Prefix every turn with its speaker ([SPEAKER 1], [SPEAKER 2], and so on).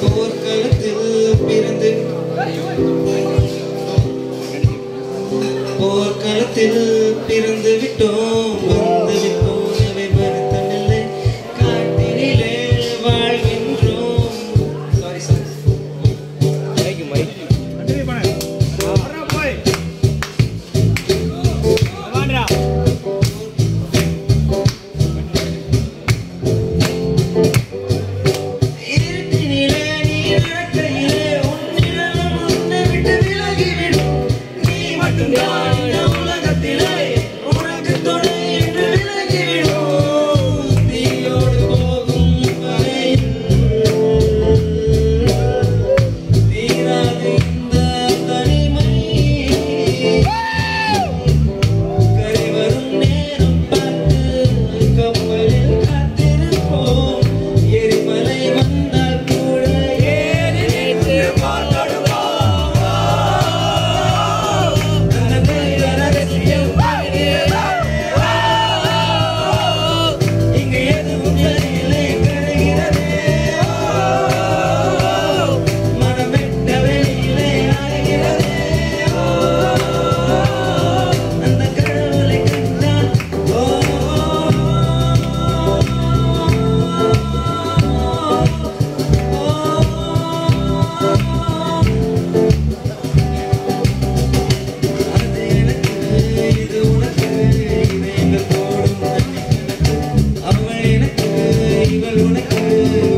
[SPEAKER 1] போர்க்களத்தில் பிறந்து போர்க்களத்தில் பிறந்து விட்டோம். you.